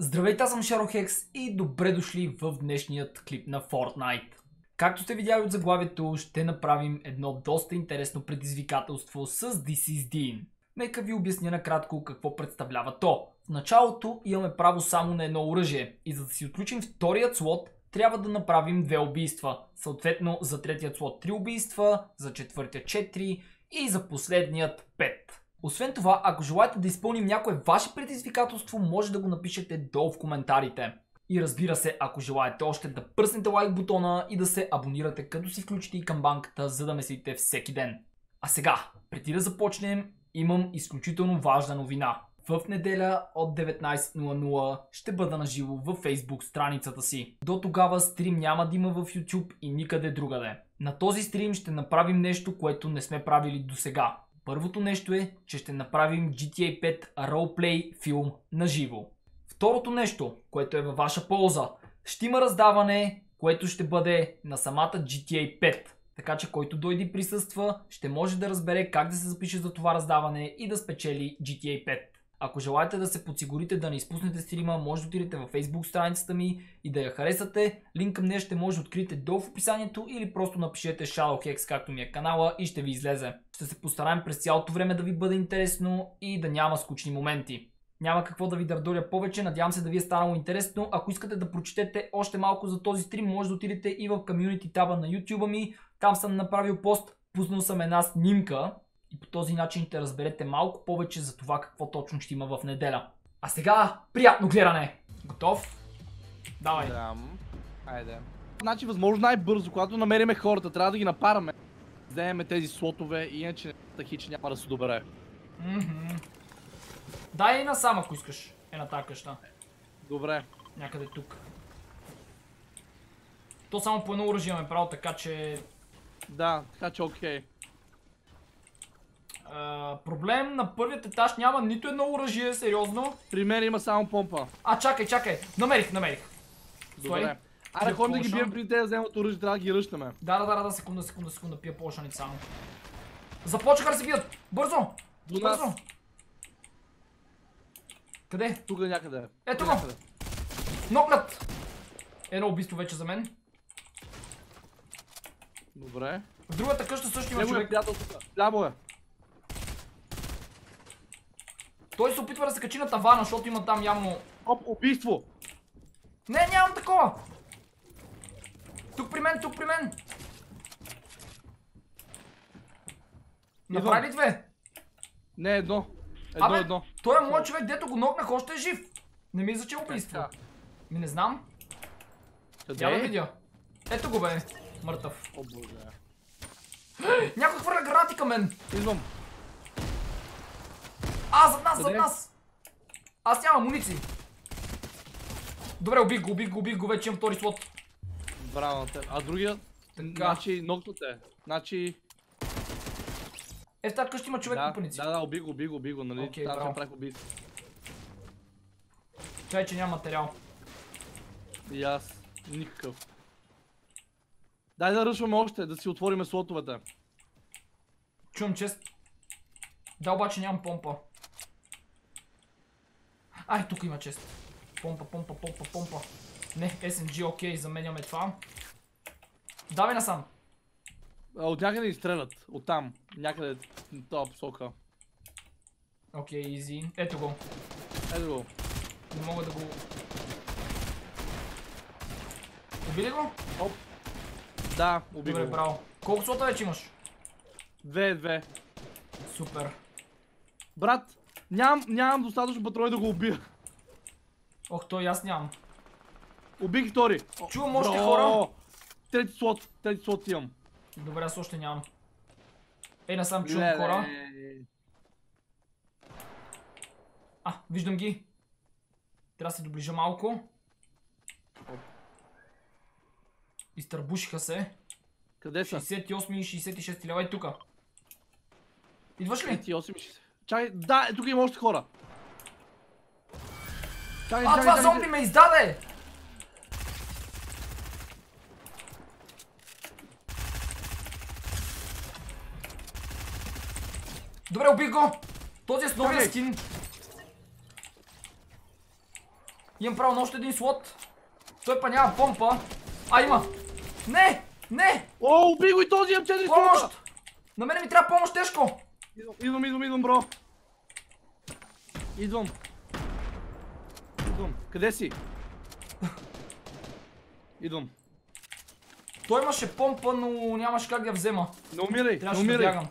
Здравейте, аз съм Шарохекс и добре дошли в днешният клип на Fortnite. Както сте видяли от заглавието, ще направим едно доста интересно предизвикателство с This is Dean. Нека ви обясня накратко какво представлява то. В началото имаме право само на едно оръжие и за да си отключим вторият слот, трябва да направим две убийства. Съответно за третият слот 3 убийства, за четвъртия 4 и за последният 5. Освен това, ако желаете да изпълним някое ваше предизвикателство, може да го напишете долу в коментарите. И разбира се, ако желаете още да пръснете лайк бутона и да се абонирате, като си включите и камбанката, за да ме следите всеки ден. А сега, преди да започнем, имам изключително важна новина. В неделя от 19.00 ще бъда на живо във Facebook страницата си. До тогава стрим няма да има в YouTube и никъде другаде. На този стрим ще направим нещо, което не сме правили до сега. Първото нещо е, че ще направим GTA 5 ролплей филм на живо. Второто нещо, което е във ваша полза, ще има раздаване, което ще бъде на самата GTA 5. Така че който дойде присъства, ще може да разбере как да се запише за това раздаване и да спечели GTA 5. Ако желаете да се подсигурите да не изпуснете стрима, може да отидете във Facebook страницата ми и да я харесате. Линк към нея ще може да откриете долу в описанието или просто напишете ShadowHex, както ми е канала и ще ви излезе. Ще се постараем през цялото време да ви бъде интересно и да няма скучни моменти. Няма какво да ви дърдоря повече, надявам се да ви е станало интересно. Ако искате да прочетете още малко за този стрим, може да отидете и в комьюнити таба на YouTube ми. Там съм направил пост, пуснал съм една снимка и по този начин ще разберете малко повече за това какво точно ще има в неделя. А сега, приятно гледане! Готов? Давай. Да. Айде. Значи, възможно най-бързо, когато намериме хората, трябва да ги напараме. Вземем тези слотове и иначе тахи, че няма да се добре. Мгм. Дай и насам, ако искаш. Е на тази къща. Добре. Някъде тук. То само по едно оръжие имаме право, така че... Да, така че окей. Проблем на първият етаж няма нито едно оръжие, сериозно. При мен има само помпа. А, чакай, чакай. Намерих, намерих. Стой. Добре. Аре, ходим да ги бием при те да вземат оръжие, трябва да ги ръщаме. Да, да, да, да, секунда, секунда, секунда, пия по-шаница само. Започнаха да се бият! Бързо! До нас. Къде? Тук някъде. Ето го! Нокнат! Едно убийство вече за мен. Добре. В другата къща също има Него е човек. приятел тук. Ляво е. Той се опитва да се качи на тавана, защото има там явно... Оп, убийство! Не, нямам такова! Тук при мен, тук при мен! Направи ли две? Не, едно. Едно, Абе, едно. той е моят човек, дето го нокнах, още е жив. Не ми изаче убийство. Така. Ми не знам. Къде Я да е? видя. Ето го бе. Мъртъв. О, боже. Някой хвърля гранати към мен. Идвам. А, зад нас, зад нас. Аз нямам муниции. Добре, убих го, убих го, убих го, вече имам втори слот. Браво на теб. А другия? Така. Значи, нокнат е. Значи... Е, в тази къща има човек Да, по паници. да, да, уби го, уби го, уби го, нали? Окей, Там браво. правих убийство. Чай, че няма материал. И аз. Никакъв. Дай да ръшваме още, да си отвориме слотовете. Чувам чест. Да, обаче нямам помпа. Ай, тук има чест. Помпа, помпа, помпа, помпа. Не, SMG, окей, заменяме това. Давай насам. От някъде ни стрелят. От там. Някъде в този посока. Окей, изи. Ето го. Ето го. Не мога да го... Убили го? Оп. Да, уби Добре, го. браво. Колко слота вече имаш? Две, две. Супер. Брат, нямам, нямам достатъчно патрони да го убия. Ох, той аз нямам. Убих втори. Чувам още хора. Трети слот, трети слот имам. Добре, аз още нямам. Ей, насам чувам Леле. хора. А, виждам ги. Трябва да се доближа малко. Изтърбушиха се. Къде са? 68 и 66 лева и тука. Идваш ли? 38 и 60. Чакай, да, е, тук има още хора. Чакай, А, чакай, това чакай, зомби ме издаде! Добре, убих го! Този е с новия скин. Имам право на още един слот. Той па няма помпа. А, има. Не! Не! О, уби го и този имам 4 Помощ! На мене ми трябва помощ тежко! Идвам, идвам, идвам, бро. Идвам. Идвам. Къде си? Идвам. Той имаше помпа, но нямаше как да я взема. Не умирай, не Трябваше да умирай. бягам.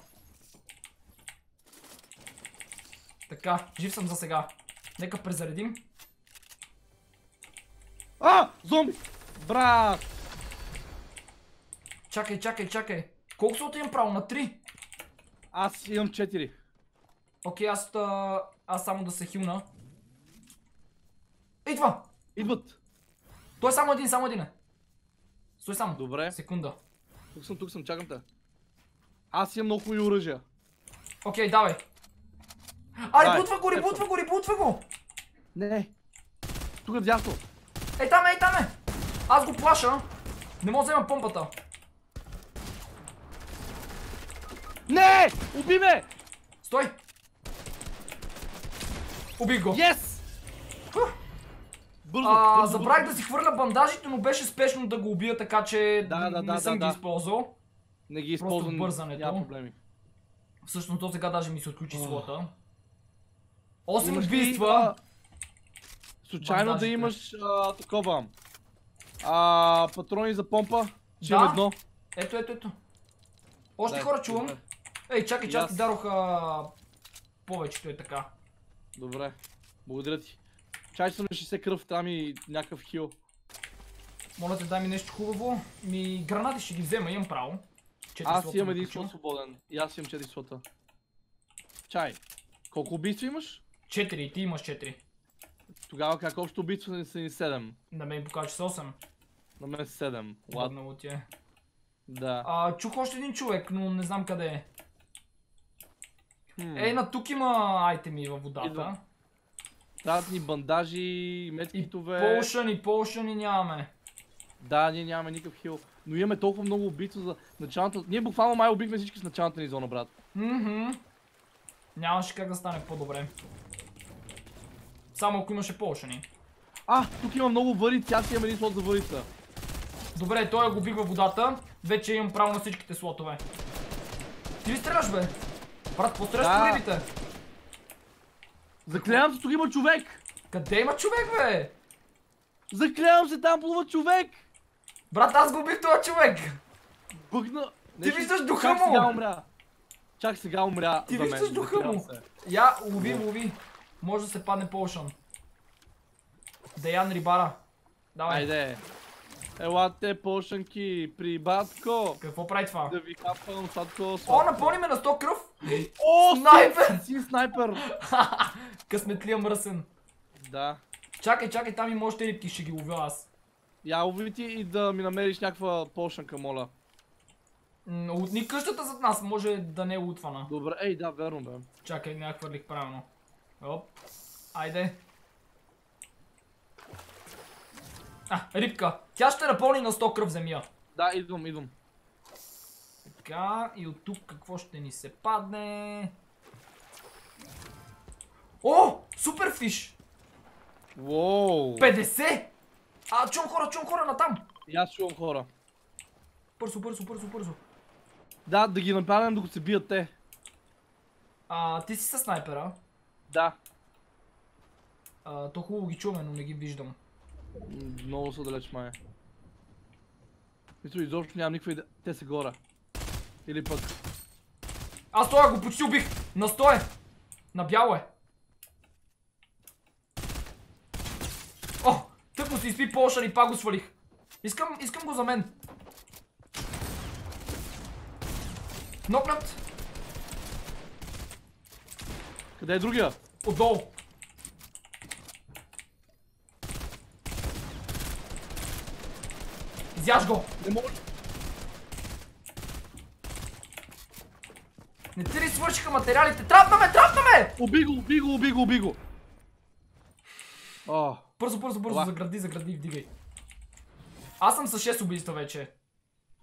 Така, жив съм за сега. Нека презаредим. А, зомби! Брат! Чакай, чакай, чакай. Колко слота имам право? На 3? Аз имам 4. Окей, аз, а, аз само да се хилна. Идва! Идват. Той е само един, само един е. Стой само. Добре. Секунда. Тук съм, тук съм, чакам те. Аз имам много хубави оръжия. Окей, давай. А, ребутва го, ребутва го, ребутва го! Не. Тук вдясно. Ей, там е, ей, там е! Аз го плаша. Не мога да взема помпата. Не! Уби ме! Стой! Убих го. Yes! Бързо, А, бързо, забравих бързо. да си хвърля бандажите, но беше спешно да го убия, така че Да, да, не да, съм да, ги да. използвал. Не ги използвам. бързането. Няма проблеми. Всъщност до сега даже ми се отключи слота. 8 Имаш ли, убийства. а, Случайно да имаш а, такова. А, патрони за помпа. Че Да. едно. Ето, ето, ето. Още Дай, хора чувам. добре. Ей, чакай, И че аз ти дадох а, повечето е така. Добре. Благодаря ти. Чай, съм на 60 кръв, трябва ми някакъв хил. Моля те, дай ми нещо хубаво. Ми гранати ще ги взема, имам право. Аз имам един слот свободен. И аз имам 4 слота. Чай. Колко убийства имаш? Четири, и ти имаш 4. Тогава как общо убийства са ни 7. На мен покажа, че са 8. На мен 7. Лад. Ладно ти е. Да. А, чух още един човек, но не знам къде е. Ей, на тук има айтеми във водата. Идва. Трябват ни бандажи, И медкитове. полшани, полшани нямаме. Да, ние нямаме никакъв хил. Но имаме толкова много убийства за началната... Ние буквално май убихме всички с началната ни зона, брат. Мхм. Нямаше как да стане по-добре. Само ако имаше полшани. А, тук има много варици, аз имам един слот за варица. Добре, той го бих във водата. Вече имам право на всичките слотове. Ти ли стреляш, бе? Брат, какво стреляш Да. по рибите? Заклевам се, тук има човек! Къде има човек, бе? Заклевам се, там плува човек! Брат, аз го убих този човек! Бъгна... Ти виждаш духа Чак му! сега умря. Чак сега умря Ти за мен. виждаш духа му! се. Я, лови, лови. Може да се падне полшан. Деян Рибара. Давай. Айде. Елате пошанки при батко. Какво прави това? Да ви хапвам сладко О, сладко. напълни ме на 100 кръв! О, снайпер! Си, снайпер! Късметлия мръсен. Да. Чакай, чакай, там има още рибки, ще ги ловя аз. Я лови ти и да ми намериш някаква пошанка, моля. Лутни къщата зад нас, може да не е лутвана. Добре, ей, да, верно бе. Чакай, не я хвърлих правилно. Оп. Айде. А, рибка. Тя ще напълни на 100 кръв земя. Да, идвам, идвам. Така, и от тук какво ще ни се падне? О! Супер фиш! Уоу. 50! А, чум хора, чум хора натам! И аз чувам хора. Бързо, бързо, бързо, бързо. Да, да ги направим докато се бият те. А, ти си със снайпера. Да. А, то хубаво ги чуваме, но не ги виждам. Много са далеч май. Мисля, изобщо нямам никаква идея. Те са горе. Или пък. Аз това го почти убих! На 100 е! На бяло е! О! Му се изпи полшан и пак го свалих. Искам, искам го за мен. Нокнат! Къде е другия? Отдолу. Изяж го! Не мога. Не ти ли свършиха материалите? Трапна ме, трапна ме! Уби го, уби го, уби го, уби го. О, Бързо, бързо, бързо, Ела. загради, загради, вдигай. Аз съм с 6 убийства вече.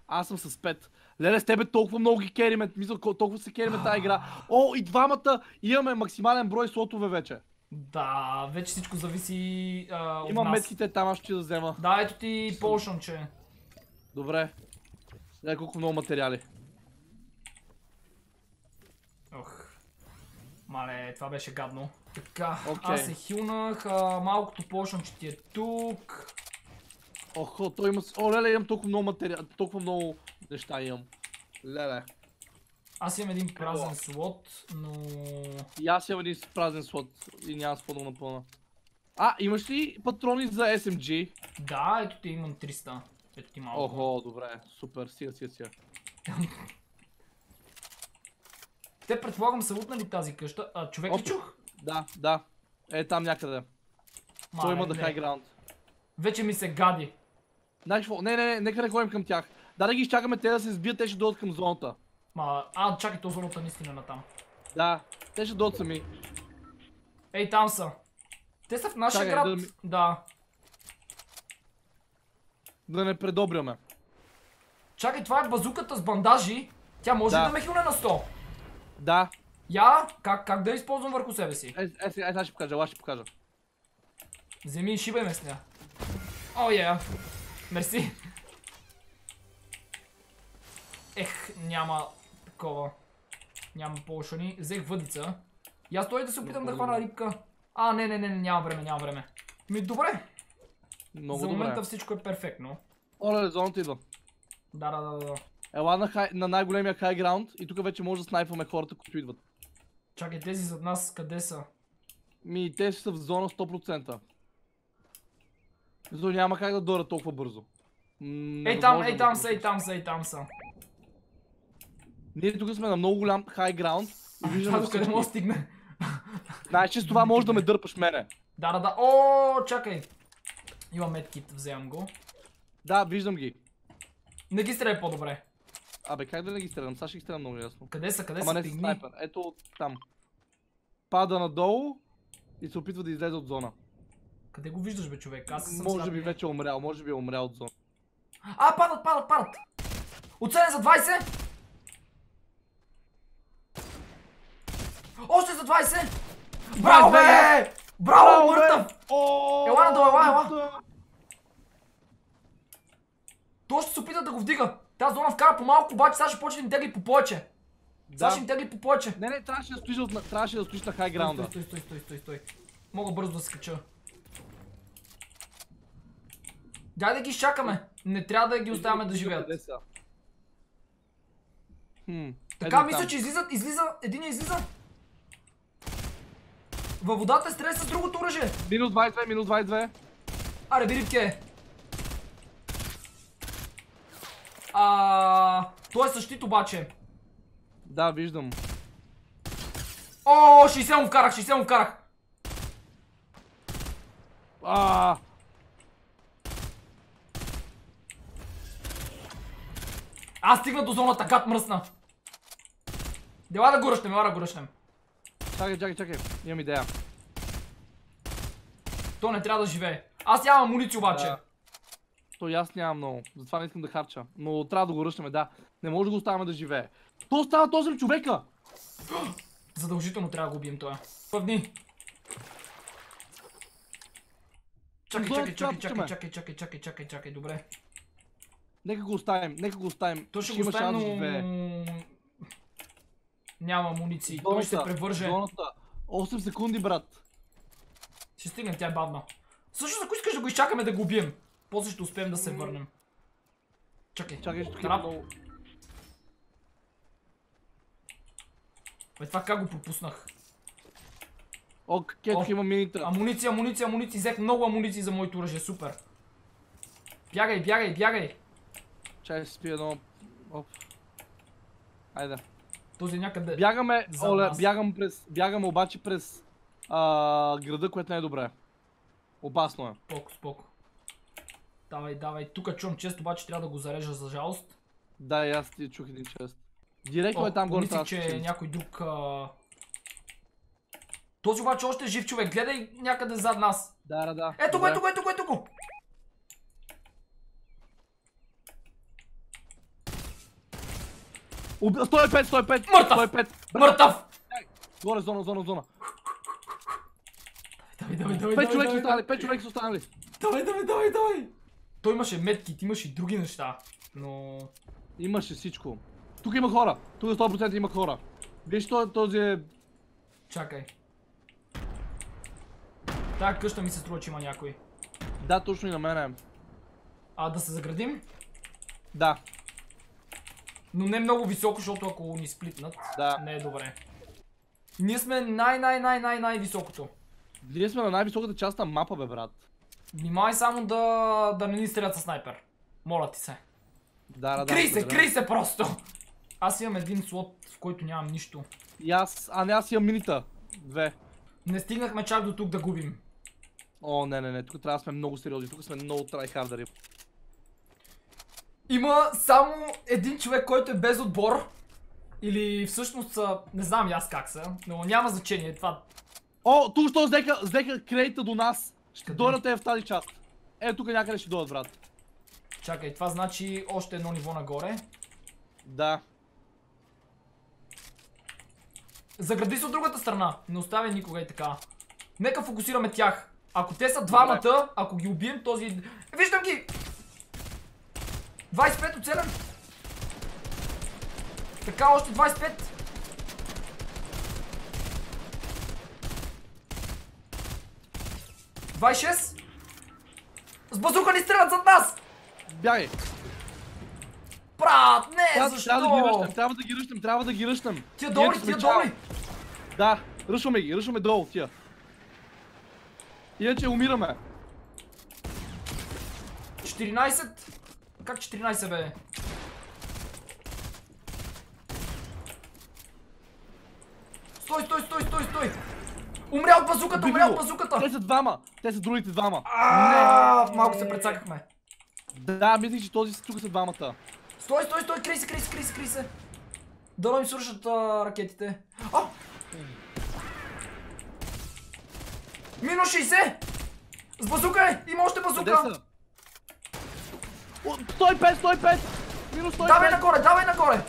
аз съм с 5. Леле, с тебе толкова много ги кериме. Мисля, ко- толкова се кериме тази игра. О, и двамата имаме максимален брой слотове вече. Да, вече всичко зависи а, от Имам нас. метките там, аз ще да взема. Да, ето ти полшън, че. Добре. Дай колко много материали. Ох. Мале, това беше гадно. Така, аз се хилнах, а, малкото ти е тук. Охо, той има... с- О, леле, имам толкова много материали, толкова много неща имам. Леле. Аз имам един празен слот, но... И аз имам един празен слот и нямам слот да го напълна. А, имаш ли патрони за SMG? Да, ето ти имам 300. Ето ти малко. Охо, добре, супер, сия, сия, сия. Те предполагам са лутнали тази къща. А, човек ли Оп. чух? Да, да. Е, там някъде. Той има да high ground. Вече ми се гади. Знаеш какво? Не, не, не, нека не ходим към тях. Да, да ги изчакаме те да се сбият, те ще дойдат към зоната. Ма, а, чакай, то зоната наистина на там. Да, те ще дойдат сами. Ей, там са. Те са в нашия Чакай, град. да ми- Да. Да не предобряме. Чакай, това е базуката с бандажи. Тя може Да. да ме хилне на 100? Да. Я, как, как да я използвам върху себе си? Е, е, сега, е, сега ще покажа, аз ще покажа. Вземи и шибай ме с нея. О, я. Мерси. Ех, няма такова. Няма полшани. Взех въдица. И аз той да се опитам да хвана рибка. А, не, не, не, не, няма време, няма време. Ми, добре. Много За добре. момента всичко е перфектно. Оле, зоната идва. Да, да, да, да. Ела на, хай, на най-големия хай граунд и тук вече може да снайпваме хората, които идват. Чакай, тези зад нас къде са? Ми, те са в зона 100%. Защото няма как да дойдат толкова бързо. М, Ей там, ей там са, ей там са, ей там са. Ние тук сме на много голям хай граунд и виждаме Това къде мога стигне? Знаеш, че с това може да ме дърпаш мене. Да, да, да. О, чакай. Има медкит, вземам го. Да, виждам ги. Не ги стреляй по-добре. Абе, как да не ги стрелям? Сега ще ги стрелям много ясно. Къде са, къде Ама са не с стигни? снайпер. Ето там. Пада надолу и се опитва да излезе от зона. Къде го виждаш, бе, човек? Аз съм Може би вече е умрял, може би е умрял от зона. А, падат, падат, падат! Оценен за 20! Още за 20! Браво, бе! Браво, мъртъв! Ела надолу, ела, ела. да. Той ще се опита да го вдига. Тази зона вкара по-малко, обаче сега ще почне да тегли по повече. Сега ще Да. ни тегли по повече. Не, не, трябваше да стоиш, трябваше да стоиш на хай Стой, стой, стой, стой, стой. Мога бързо да се кача. Дай да ги изчакаме. Не трябва да ги оставяме да живеят. Хм, Така мисля, че излизат, излиза, един излиза. Във водата е стреля с другото оръжие. Минус 22, минус 22. Аре, биритке. А, той е същит обаче. Да, виждам. О, 60 му вкарах, 60 му вкарах. А, Аз стигна до зоната, гад мръсна. Дела да го ръщнем, ела да го ръщнем. Чакай, чакай, чакай. Имам идея. То не трябва да живее. Аз нямам амуниция обаче. Да. То и аз нямам много, затова не искам да харча. Но трябва да го ръщаме, да. Не може да го оставяме да живее. То става този човека! Задължително трябва да го убием тоя. Пъвни. Чакай, чакай, чакай, чакай, чакай, чакай, чакай, чакай, чакай, добре. Нека го оставим, нека го оставим. То ще го има оставим, но... Няма амуниции. Той ще се превърже. Зоната. 8 секунди, брат. Ще стигнем, тя е бавна. Също ако искаш да го изчакаме да го убием, после ще успеем да се върнем. Чакай, Чакай, ще Трап. Бе, това как го пропуснах? О, кето има минита. Амуниция, амуниция, амуниция. Взех много амуниции за моето оръжие, супер. Бягай, бягай, бягай. Чай, спи едно. Оп. Айде. Този е някъде. Бягаме, За оле, нас. бягам през, бягаме обаче през а, града, което не е добре. Опасно е. Споко, споко. Давай, давай. Тук чувам често, обаче трябва да го зарежа за жалост. Да, и аз ти чух един чест. Директно О, е там горе. да че скочим. някой друг... А... Този обаче още е жив човек. Гледай някъде зад нас. Да, да, да. Ето го, ето го, ето го, ето го. Уби... 105, 105! Мъртъв! 105! Мъртъв! Горе, зона, зона, зона. Давай, давай, давай, Пет давай, останали, пет човека са останали. давай, давай, давай, давай. Той имаше меткит, имаше и други неща. Но... Имаше всичко. Тук има хора. Тук 100% има хора. Виж, този, е... Чакай. Тая къща ми се струва, че има някой. Да, точно и на мен е. А да се заградим? Да, Но не много високо, защото ако ни сплитнат, да. не е добре. Ние сме най-най-най-най-най високото. Ние сме на най-високата част на мапа, бе, брат. Внимай само да, да не ни стрелят с снайпер. Моля ти се. Да, да, да. Крий се, благодаря. крий се просто! Аз имам един слот, в който нямам нищо. И аз... А, не, аз имам минита. Две. Не стигнахме чак до тук да губим. О, не, не, не, тук трябва да сме много сериозни, тук сме много трайхардери. Има само един човек, който е без отбор. Или всъщност са, не знам аз как са, но няма значение. Това О, тук що взеха, взеха крейта до нас. Ще дойдат е в тази част. Е, тук някъде ще дойдат, брат. Чакай, това значи още едно ниво нагоре. Да. Загради се от другата страна. Не оставя никога и така. Нека фокусираме тях. Ако те са двамата, ако ги убием този... Виждам ги! 25 от 7. Така, още 25. Двадесет и шест. С базука ни стрелят зад нас! Бягай. Брат, не, Трябва, защо? трябва да ги ръщам, трябва да ги ръщам, трябва да ги ръщам. Тия долу ли, тия долу ли? Да, ръшваме ги, ръшваме долу тия. Иначе умираме. 14? Как 14 бе? Стой, стой, стой, стой, стой! Умря от базуката, умря от базуката! Те са двама, те са другите двама. Ааа, малко се прецакахме. Да, мислих, че този тук са двамата. Стой, стой, стой, крий се, крий се, крий се, крий се. Дано им свършат а, ракетите. А! Минус 60! С базука е! Има още базука! Са? О, 105, 105! Минус 105! Давай нагоре, давай нагоре!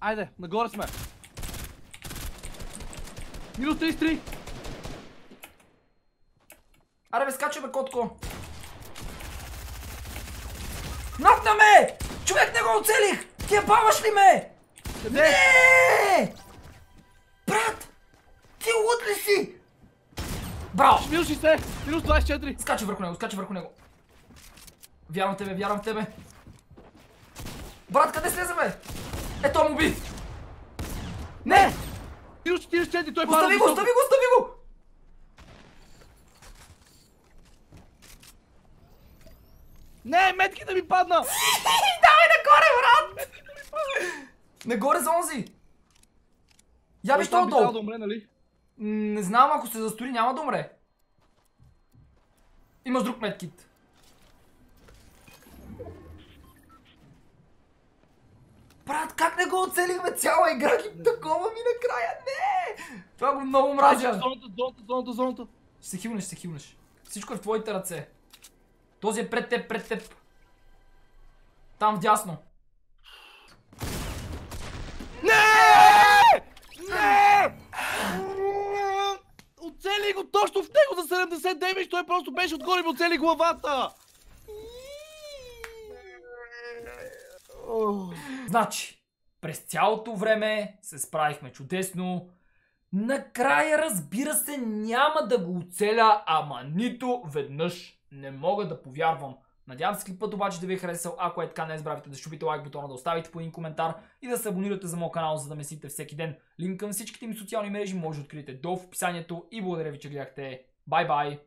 Айде, нагоре сме. Минус 33! Аре бе, скачай бе, котко! Нокна ме! Човек не го оцелих! Ти баваш ли ме? Къде? Не! Брат! Ти луд ли си? Браво! Минус 60! Минус 24! Скачай върху него, скачай върху него. Вярвам тебе, вярвам тебе. Брат, къде слезе бе? Ето му би! Не! Минус 44! Той пада Остави го, остави го, остави го! Не, метките ми падна! Давай нагоре, брат! Нагоре за онзи! Я виж Той там това би да умре, нали? Не знам, ако се застори, няма да умре. Имаш друг медкит. Брат, как не го оцелихме цяла игра и такова ми накрая? Не! Това го много мразя. Зоната, зоната, зоната, зоната. Ще се хилнеш, ще се хилнеш. Всичко е в твоите ръце. Този е пред теб, пред теб. Там вдясно. Не! Не! Оцели го точно в него за 70 демидж, той просто беше отгоре му оцели главата! Значи, през цялото време се справихме чудесно. Накрая, разбира се, няма да го оцеля, ама нито веднъж. Не мога да повярвам. Надявам се клипът обаче да ви е харесал. Ако е така, не забравяйте да щупите лайк бутона, да оставите по един коментар и да се абонирате за моят канал, за да ме следите всеки ден. Линк към всичките ми социални мрежи може да откриете долу в описанието и благодаря ви, че гледахте. Бай бай!